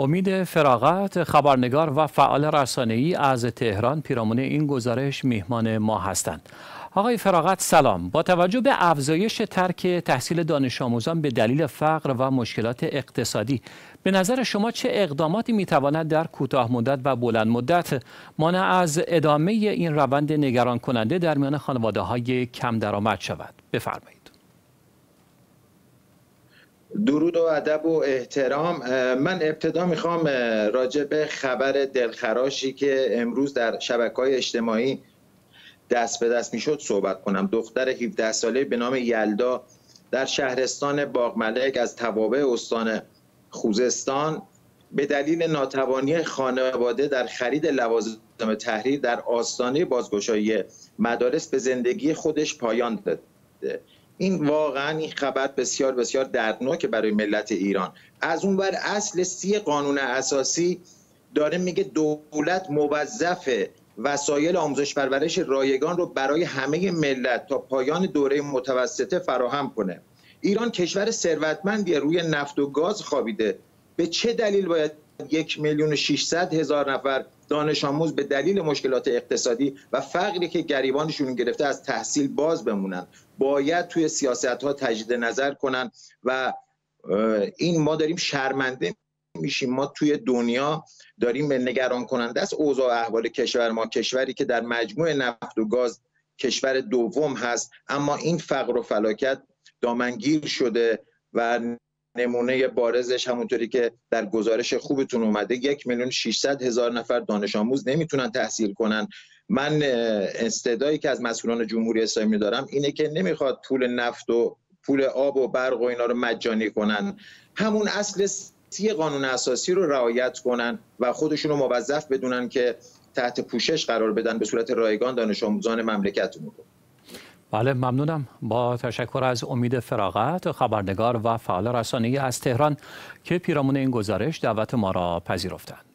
امید فراغت خبرنگار و فعال رسانه‌ای از تهران پیرامون این گزارش میهمان ما هستند. آقای فراغت سلام. با توجه به افزایش ترک تحصیل دانش آموزان به دلیل فقر و مشکلات اقتصادی به نظر شما چه اقداماتی می‌تواند در کوتاه مدت و بلند مدت مانع از ادامه این روند نگران کننده در میان خانواده های کم درآمد شود؟ بفرمایید. درود و ادب و احترام. من ابتدا می‌خوام راجع به خبر دلخراشی که امروز در شبکه های اجتماعی دست به دست می‌شد صحبت کنم. دختر 17 ساله به نام یلدا در شهرستان باغملک از توابع استان خوزستان به دلیل ناتوانی خانواده در خرید لوازم تحریر در آستانه بازگشایی مدارس به زندگی خودش پایان داده. این واقعا این خبر بسیار بسیار دردناک برای ملت ایران. از اون بر اصل سی قانون اساسی داره میگه دولت موظف وسایل آموزش پرورش رایگان رو برای همه ملت تا پایان دوره متوسطه فراهم کنه. ایران کشور ثروتمندی روی نفت و گاز خوابیده. به چه دلیل باید یک میلیون و هزار نفر دانش آموز به دلیل مشکلات اقتصادی و فقری که گریبانشون گرفته از تحصیل باز بمونن؟ باید توی سیاست ها تجدید نظر کنن و این ما داریم شرمنده میشیم. ما توی دنیا داریم نگران کننده است اوضاع احوال کشور ما. کشوری که در مجموع نفت و گاز کشور دوم هست اما این فقر و فلاکت دامنگیر شده و نمونه بارزش همونطوری که در گزارش خوبتون اومده یک میلیون 600 هزار نفر دانش آموز نمی‌تونن تحصیل کنن. من استعدایی که از مسئولان جمهوری اسلامی دارم اینه که نمی‌خواد پول نفت و پول آب و برق و اینا رو مجانی کنن. همون اصل سی قانون اساسی رو رعایت کنن و خودشون رو موظف بدونن که تحت پوشش قرار بدن به صورت رایگان دانش آموزان مملکتمون رو. بله ممنونم. با تشکر از امید فراغت خبرنگار و فعال رسانه‌ای از تهران که پیرامون این گزارش دعوت ما را پذیرفتند.